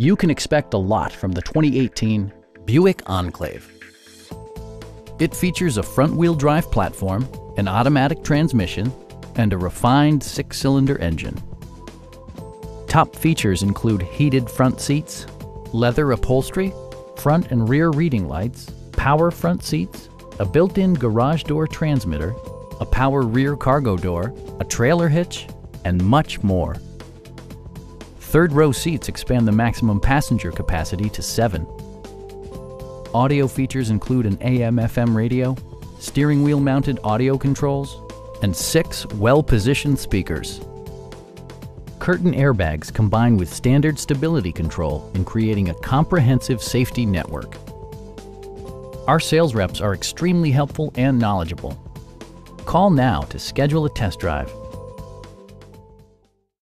You can expect a lot from the 2018 Buick Enclave. It features a front-wheel drive platform, an automatic transmission, and a refined six-cylinder engine. Top features include heated front seats, leather upholstery, front and rear reading lights, power front seats, a built-in garage door transmitter, a power rear cargo door, a trailer hitch, and much more. Third row seats expand the maximum passenger capacity to seven. Audio features include an AM-FM radio, steering wheel mounted audio controls, and six well-positioned speakers. Curtain airbags combine with standard stability control in creating a comprehensive safety network. Our sales reps are extremely helpful and knowledgeable. Call now to schedule a test drive.